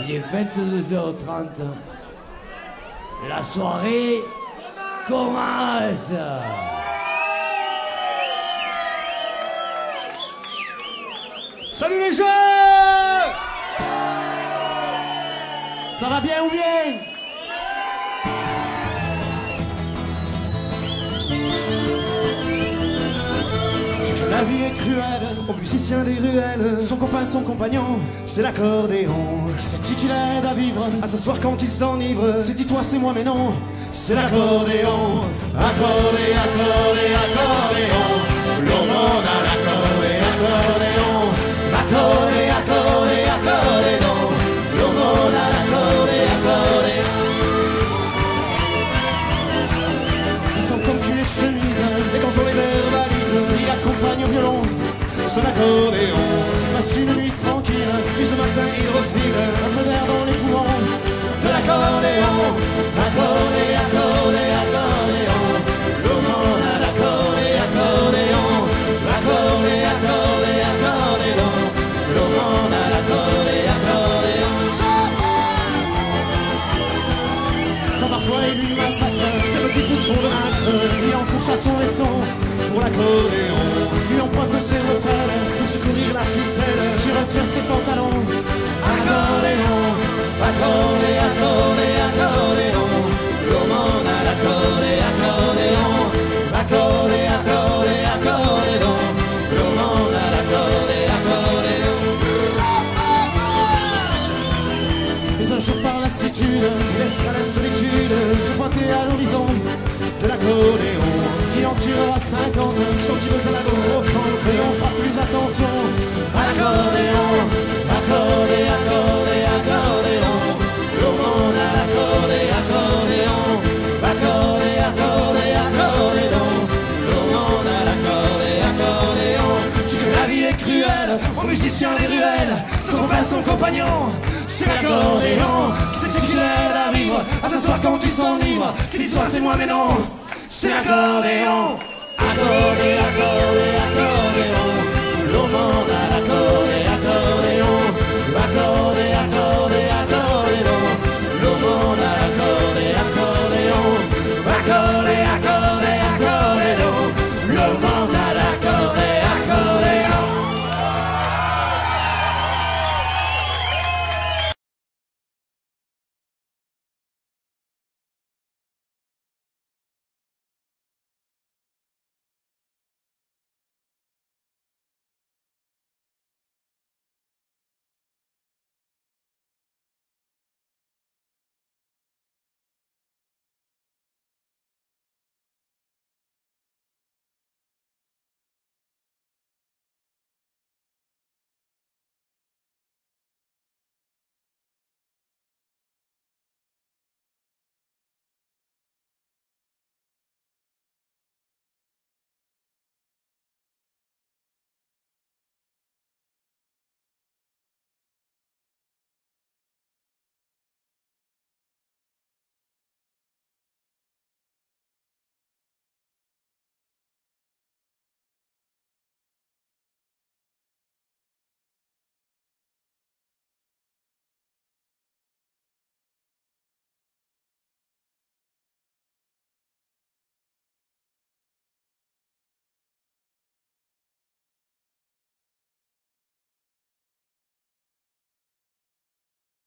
Il est 22h30. La soirée commence. Salut les jeunes Ça va bien ou bien? La vie est cruelle, aux musiciens des ruelles, son copain, son compagnon, c'est l'accordéon. C'est qui qui l'aide à vivre, à s'asseoir quand il s'enivre. C'est dit toi, c'est moi, mais non, c'est l'accordéon. Accordé, accordé, son passe une nuit tranquille, puis ce matin il refile un peu d'air dans les poumons de l'accordéon. Accordé, accordé, accordéon. Monde à l'accordé, accordéon. Accordé, accordé, accordéon. Monde à l'accordé, accordéon. Quand parfois il lui massacre ses petits boutons de nacre Il enfourche à son veston pour l'accordéon emprunte ses bretelles pour secourir la ficelle Qui retient ses pantalons. Accordéon, accordé, accordé, accordéon. Le monde à l'accordé, accordéon. Accordé, accordé, accordéon. Le monde à l'accordé, accordéon. Mais un jour par lassitude, laissera la solitude se pointer à l'horizon l'accordéon. Il en tirera 50, sentimeuse à la cruelle, aux musiciens des ruelles, son copain, son compagnon. C'est l'accordéon, c'est qui l'aide à vivre, à s'asseoir quand tu s'enivres. Si toi c'est moi, mais non, c'est l'accordéon. Accordé, accordé, accordéon.